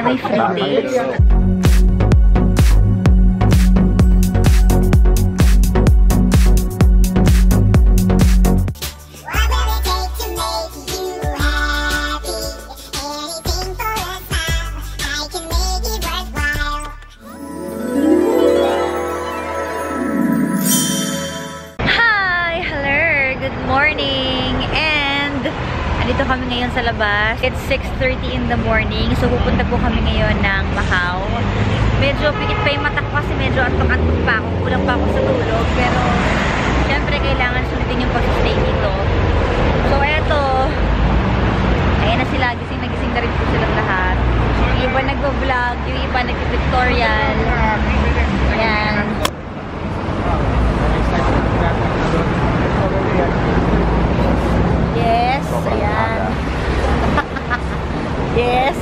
na may free days. Ngayon sa labas. It's 6.30 in the morning. So, pupunta po kami ngayon ng Macau. Medyo pikit pa yung mata ko kasi medyo antok-antok pa ako. Kulang pa ako sa tulog. Pero, syempre, kailangan sundin yung pag-stay dito. So, eto. Ayan na sila. Gising na gising na rin po silang lahat. Yung iba nagbo-vlog, yung iba nag-pictorial. Ayan. Yes, ayan. yes,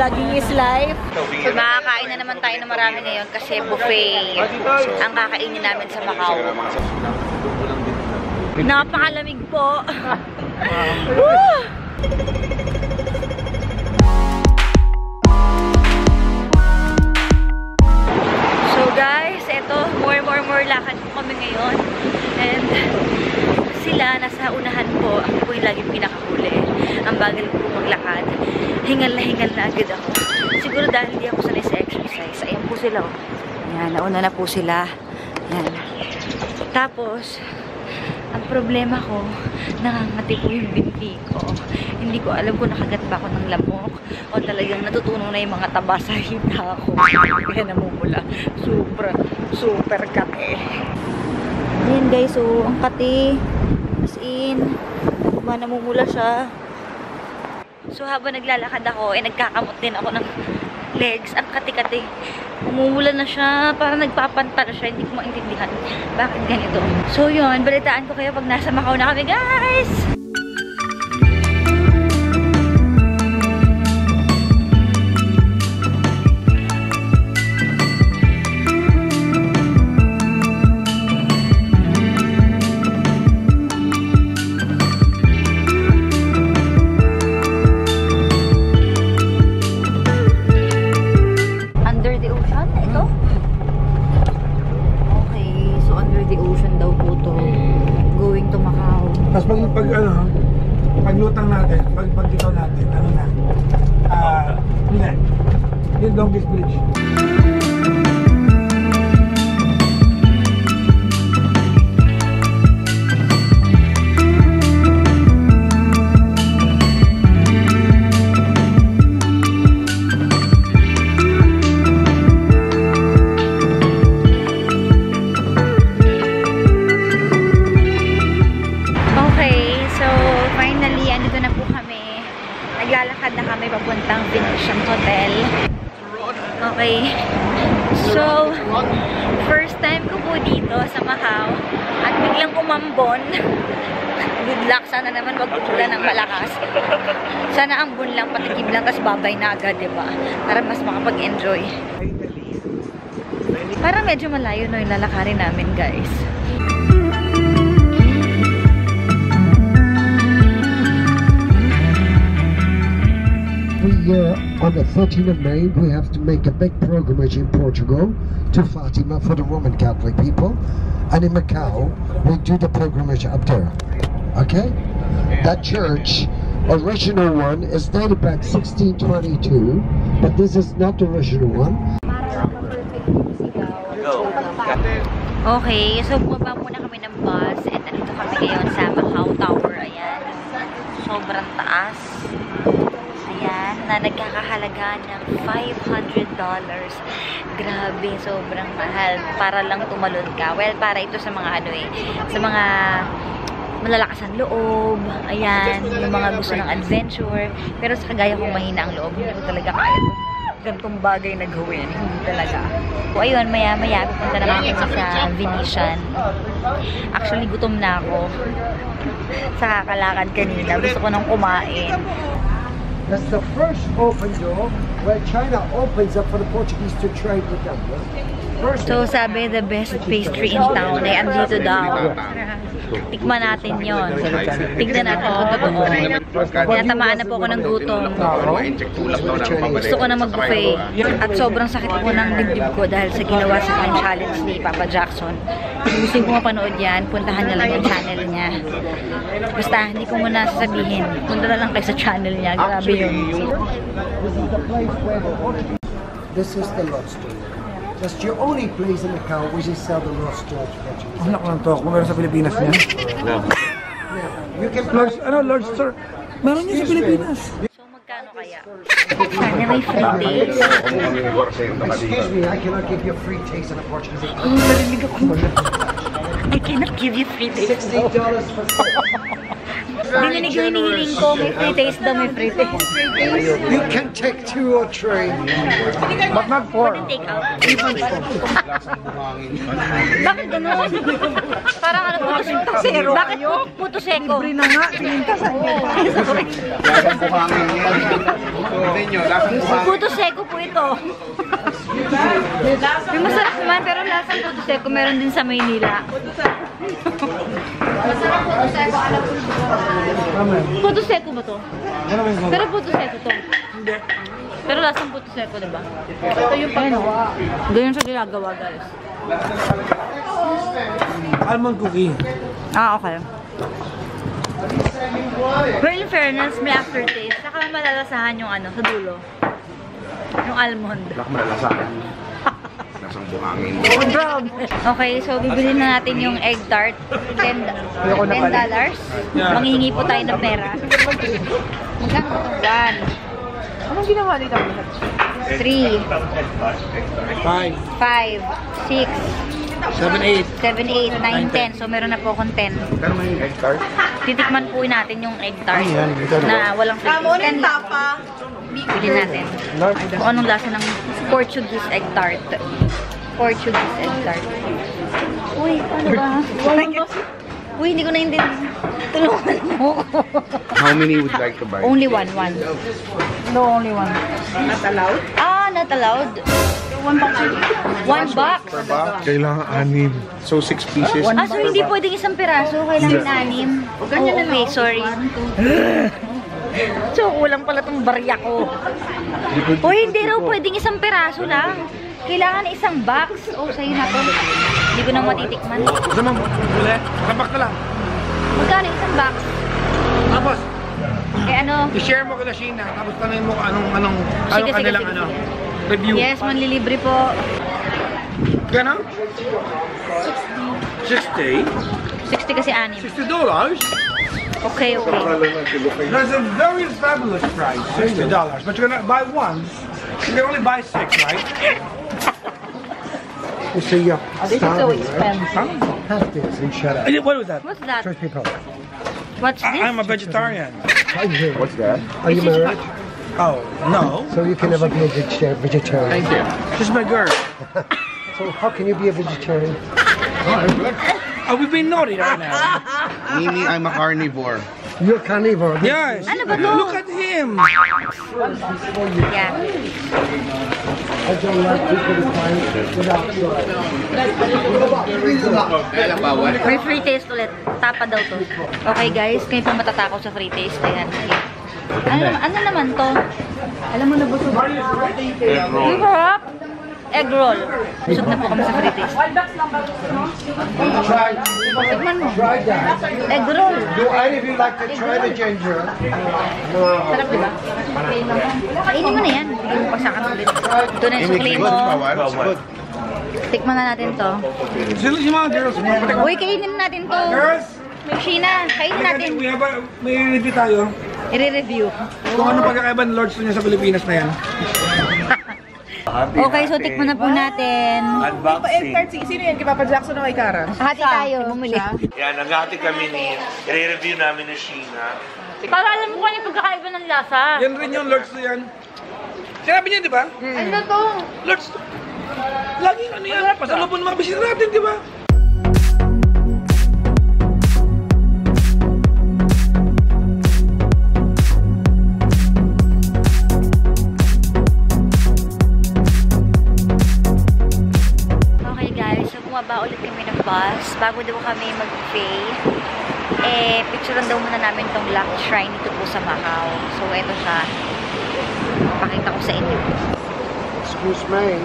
vlogging is life. So, makakain na naman tayo ng marami ngayon kasi buffet ang kakainin namin sa Macau. Napakalamig po. Woo! So guys, eto, more, more, more lakad po kami ngayon. And sila, nasa unahan po. Ako po yung lagi pinakahuli. Ang bagal po maglakad. Hingal na hingal na agad ako. Siguro dahil hindi ako sanay sa exercise. Ayan po sila. oh. Ayan, nauna na po sila. Ayan. Tapos, ang problema ko, nangangati po yung binti ko. Hindi ko alam kung nakagat ba ako ng lamok o talagang natutunan na yung mga taba sa hita ko. Kaya namumula. Super, super kate. Ayan guys, so ang kate, as in, ba namumula siya. So habang naglalakad ako, eh nagkakamot din ako ng legs. Ang kati-kati. Umumula na siya. Parang nagpapantala siya. Hindi ko maintindihan bakit ganito. So yun, balitaan ko kayo pag nasa Macau na kami, guys! Yung Longest Bridge. Naglalakad na kami papuntang Venetian Hotel. Okay. So, first time ko po dito sa Macau at biglang umambon. Good luck. Sana naman wag umulan ng malakas. Sana ambon lang, patikib lang, tapos babay na agad, di ba? Para mas makapag-enjoy. Parang medyo malayo no yung lalakarin namin, guys. We, on the 13th of May, we have to make a big pilgrimage in Portugal to Fatima for the Roman Catholic people. And in Macau, we do the pilgrimage up there. Okay? That church, original one, is dated back 1622, but this is not the original one. Okay, so bumaba muna kami ng bus and nandito kami ngayon sa Macau Tower. Ayan. Sobrang taas. Ayan, na nagkakahalaga ng $500. Grabe, sobrang mahal. Para lang tumalon ka. Well, para ito sa mga ano eh, sa mga malalakas ang loob. Ayan, yung mga gusto ng adventure. Pero sa kagaya kong mahina ang loob, hindi ko talaga kaya gantong bagay na gawin. Hindi talaga. So, ayun, maya-maya, pupunta naman kami sa Venetian. Actually, gutom na ako. sa kakalakad kanina. Gusto ko nang kumain. That's the first open door where China opens up for the Portuguese to trade with them. yeah? So sabi, the best pastry in town ay andito daw. Tikman natin yon. Tignan natin kung totoo. Tinatamaan na po ako ng gutom. Gusto ko na mag-buffet. At sobrang sakit po ng dibdib ko dahil sa ginawa sa akin challenge ni Papa Jackson. Kung gusto ko mapanood yan, puntahan niya lang yung channel niya. Basta, hindi ko muna sasabihin. Punta na lang kayo sa channel niya. Grabe yun. This is the lobster. That's the only place in Macau which is sell the lobster veggies. Anak lang to, kung meron sa Pilipinas niya. You can Lords, ano, Lords, sir? Meron niya sa Pilipinas. So, magkano kaya? Sana may free taste. Excuse me, I cannot give you a free taste in a Portuguese. Narinig ako. I cannot give you free taste. Sixty dollars for Dininig yung hinihiling ko. May free taste daw, may free taste. You can take two or three. But not four. Pwede take out. Bakit ganun? Parang ano, puto seko. Bakit pu- puto seko? Libre na nga, sinintasan niya. Sorry. Puto seko po ito. Yung masarap naman, pero lasang puto seko meron din sa Maynila. Puto seko ba to? Ano ba yung Pero puto seko to. Hindi. Pero lasang puto seko, di ba? Ito yung paggawa. Ganyan siya ginagawa, guys. Almond cookie. Ah, okay. Pero in fairness, may aftertaste. Saka malalasahan yung ano, sa dulo. Yung almond. Lasang buhangin. Okay, so bibili na natin yung egg tart. 10 $10. dollars. Manghihingi po tayo ng pera. Magkano to? One. Anong ginawa nito? Three. Five. Five. Six. Seven, eight. 7, 8, 9, 10. So, meron na po akong 10. Pero may egg tart. Titikman po natin yung egg tart Ayan, ito na walang free. 10 lang. Bili natin. Kung anong lasa ng Portuguese egg tart. Portuguese egg tart. Uy, ano ba? Uy, hindi ko naintindihan. Tulungan mo ko. How many would like to buy? Only one, one. No, only one. Not allowed? Ah, not allowed. One box. One box. Kailangan anim. So, six pieces. Ah, so hindi pwedeng isang piraso, kailangan anim. Oh, okay, sorry. So, kulang pala tong barya ko. Uy, hindi raw pwedeng isang piraso lang. Kailangan isang box. Oh, sa'yo na to. Hindi ko na matitikman. Gusto mo? Uli? Sabak na lang. Magkano isang box? Tapos, Eh ano? i-share mo kila Sheena. Tapos tanongin mo anong, anong, Sige, anong sige, kanilang sige, ano, review. Yes, manlilibre po. Gano'n? 60. 60 kasi anim. 60 dollars? Okay, okay. That's a very fabulous price. 60 dollars. But you're gonna buy one. You can only buy six, right? You see, you're starving, right? expensive. Have this and shut up. What was that? What's that? Church people, What's I- this? I'm a vegetarian. What's that? Are you married? Oh, no. So you can never be a vegetarian. Thank you. She's my girl. So how can you be a vegetarian? Oh, we've been naughty right now. Mimi, I'm a carnivore. You're carnivore. Yes. Ano ba to? Look at him. Yeah. I don't like people to find without May free taste ulit. Tapa daw to. Okay guys, kayo po matatakot sa free taste. Ayan. Ano, naman- ano naman to? Alam mo na ba ito? Ang sarap! Egg roll. Busog na po kami sa free taste. Tikman mo. Try that. Egg roll. Do any of you like to try the ginger? Sarap, di ba? Kainin mo na yan. Bigyan mo pa sa akin ulit. Ito na yung sukli mo. Tikman na natin to. Sila yung mga girls. Uy, kainin natin to. Girls, Sheena, kainin natin. we have a, may review tayo. I-review. Kung ano pagkakaiba ng Lords niya sa Pilipinas na yan. Okay, so tikman na po natin. Pa-egg tart, si- sino yan? Kay Papa Jackson o kay Kara? Hati tayo. Bumili. Yan, naghati kami ni, i-review namin ni Sheena. Para alam mo kung ano yung pagkakaiba ng lasa. Yan rin yung Lords na yan. Sinabi niya, di ba? Ano to? Lords, laging ano yan, pasalubon ng mga bisita natin, di ba? Bago daw kami mag-buffet, eh, picturean daw muna namin tong Lucky Shrine dito po sa Macau. So, eto siya. Pakita ko sa inyo. Excuse me.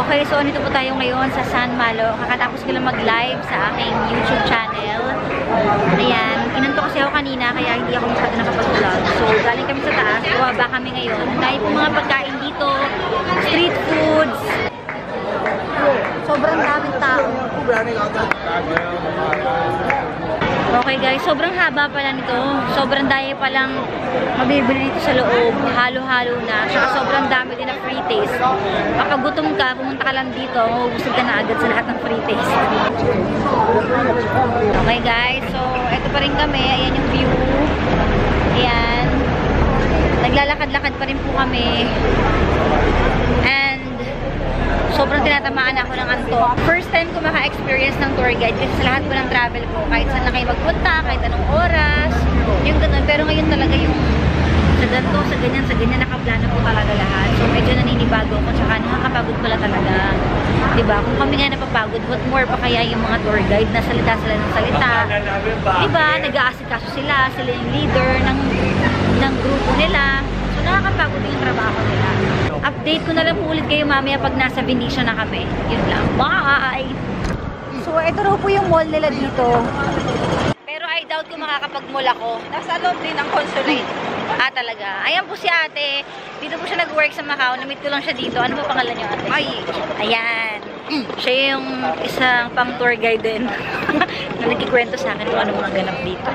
Okay, so nito po tayo ngayon sa San Malo. Kakatapos ko lang mag-live sa aking YouTube channel. Ayan, inanto kasi ako kanina kaya hindi ako masyado nakapag-vlog. So, galing kami sa taas, bumaba kami ngayon. Dahil po mga pagkain dito, street foods. Sobrang daming tao. Okay guys, sobrang haba pala nito. Sobrang daya palang mabibili dito sa loob. Halo-halo na. Saka sobrang dami din na free taste. Kapag gutom ka, pumunta ka lang dito, mabubusog ka na agad sa lahat ng free taste. Okay guys, eto pa rin kami. Ayan yung view. Ayan. Naglalakad-lakad pa rin po kami. And sobrang tinatamaan ako ng antok. First time ko maka-experience ng tour guide kasi sa lahat po ng travel ko, kahit saan na kayo magpunta, kahit anong oras, yung ganun. Pero ngayon talaga yung sa ganito, sa ganyan, sa ganyan, nakaplano po talaga lahat. So medyo naninibago ako, tsaka nakakapagod pala talaga. Diba? Kung kami nga napapagod, what more pa kaya yung mga tour guide na salita sila ng salita. Diba? Nag-aasikaso sila, sila yung leader ng, ng grupo nila. So nakakapagod yung trabaho nila. Update ko na lang po ulit kayo mamaya pag nasa Venetia na kami. Yun lang. Bye! So, ito raw po yung mall nila dito. Pero I doubt kung makakapag-mall ako. Nasa loob din ng consulate. Ah, talaga. Ayan po si ate. Dito po siya nag-work sa Macau. Namit ko lang siya dito. Ano po pangalan niyo ate? Ay. Ayan. Siya yung isang pang tour guide din. na nagkikwento sa akin kung ano mga ganap dito.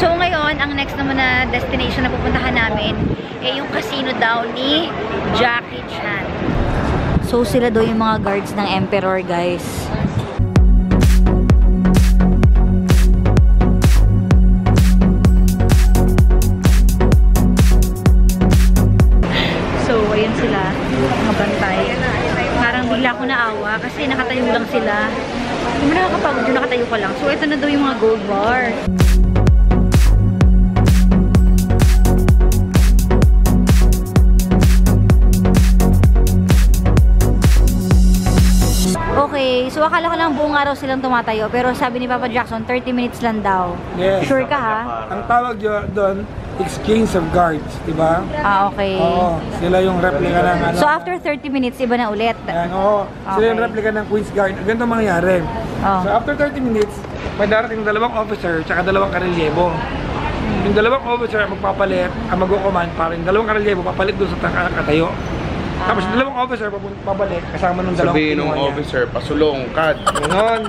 So ngayon, ang next naman na destination na pupuntahan namin eh yung casino daw ni Jackie Chan. So sila daw yung mga guards ng Emperor, guys. Yung ka lang. So, ito na daw yung mga gold bar. Okay, so akala ko lang buong araw silang tumatayo. Pero sabi ni Papa Jackson, 30 minutes lang daw. Yes. Sure ka ha? Ang tawag doon, exchange of guards, di ba? Ah, okay. Oo, sila yung replica ng ano. So after 30 minutes, iba na ulit. Yan, oo. Sila yung Okay. replica ng Queen's Guard. Ganito mangyayari. Oh. So after 30 minutes, may darating dalawang officer tsaka dalawang karelyebo. Yung dalawang officer ang magpapalit, ang mag-command para yung dalawang karelyebo papalit doon sa tang- katayo. Tapos yung dalawang officer pabalik kasama ng dalawang Sabihin ng officer, pasulong, kad. Ganon.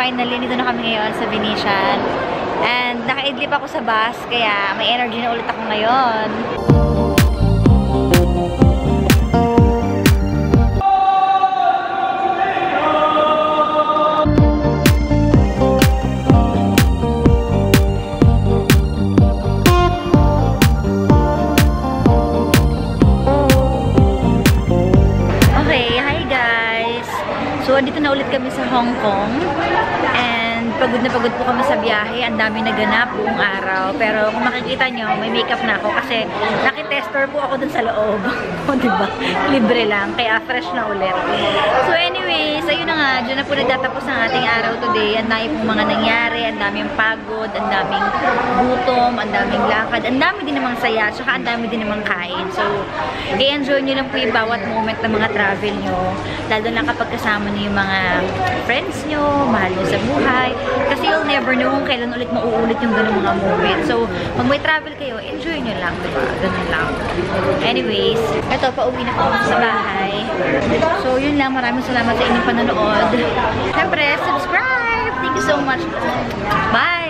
Finally, dito na kami ngayon sa Venetian. And nakaidlip ako sa bus, kaya may energy na ulit ako ngayon. Na ulit kami sa Hong Kong. And pagod na pagod po kami sa biyahe. Ang dami naganap buong araw. Pero kung makikita nyo, may makeup na ako kasi nakitester po ako dun sa loob. o, diba? Libre lang. Kaya fresh na ulit. So, anyways, ayun na nga. Diyan na po nagtatapos ang ating araw today. Ang dami pong mga nangyari. Ang daming pagod. Ang daming gutom. Ang daming lakad. Ang dami din namang saya. Tsaka ang dami din namang kain. So, i-enjoy nyo lang po yung bawat moment ng mga travel nyo. Lalo na kapag kasama nyo yung mga friends nyo, mahal nyo sa buhay. Kasi you'll never know kung kailan ulit mauulit yung ganung mga moment. So, pag may travel kayo, enjoy nyo lang, diba? Ganun lang. Anyways, eto, pauwi na ako sa bahay. So, yun lang. Maraming salamat sa inyong panonood. Siyempre, subscribe! Thank you so much. Bye!